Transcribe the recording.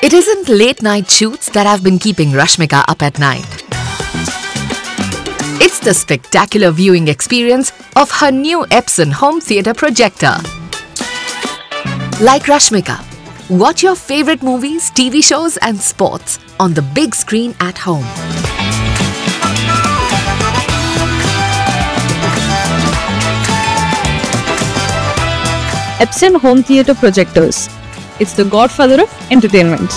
It isn't late night shoots that have been keeping Rashmika up at night. It's the spectacular viewing experience of her new Epson home theatre projector. Like Rashmika, watch your favorite movies, TV shows, and sports on the big screen at home. Epson Home Theatre Projectors. It's the godfather of entertainment.